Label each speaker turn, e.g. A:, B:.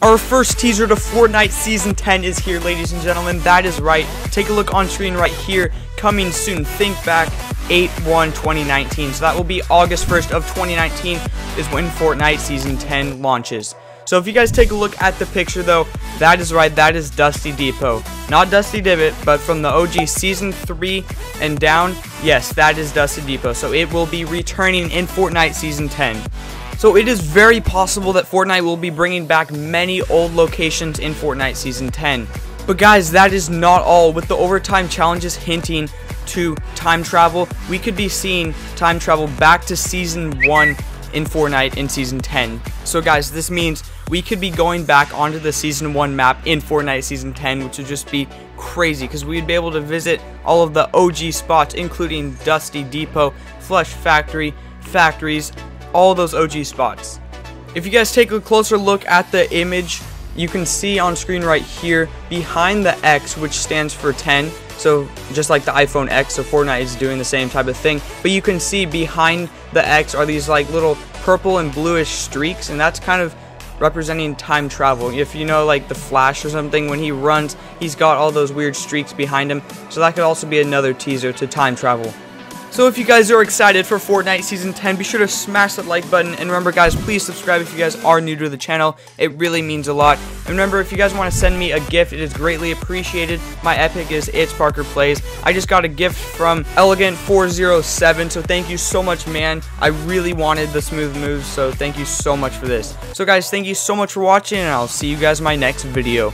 A: Our first teaser to Fortnite Season 10 is here, ladies and gentlemen. That is right. Take a look on screen right here. Coming soon. Think back. 8-1-2019. So that will be August 1st of 2019 is when Fortnite Season 10 launches. So if you guys take a look at the picture though, that is right, that is Dusty Depot. Not Dusty Divot, but from the OG Season 3 and down, yes, that is Dusty Depot. So it will be returning in Fortnite Season 10. So it is very possible that Fortnite will be bringing back many old locations in Fortnite Season 10. But guys, that is not all. With the overtime challenges hinting to time travel, we could be seeing time travel back to Season 1 in Fortnite in Season 10. So guys, this means we could be going back onto the Season 1 map in Fortnite Season 10, which would just be crazy because we'd be able to visit all of the OG spots, including Dusty Depot, Flush Factory, Factories, all those OG spots. If you guys take a closer look at the image, you can see on screen right here, behind the X, which stands for 10, so just like the iPhone X, so Fortnite is doing the same type of thing. But you can see behind the X are these like little purple and bluish streaks, and that's kind of representing time travel. If you know like the Flash or something, when he runs, he's got all those weird streaks behind him. So that could also be another teaser to time travel. So if you guys are excited for Fortnite Season 10, be sure to smash that like button. And remember, guys, please subscribe if you guys are new to the channel. It really means a lot. And remember, if you guys want to send me a gift, it is greatly appreciated. My epic is It's Parker Plays. I just got a gift from Elegant407, so thank you so much, man. I really wanted the smooth moves, so thank you so much for this. So, guys, thank you so much for watching, and I'll see you guys in my next video.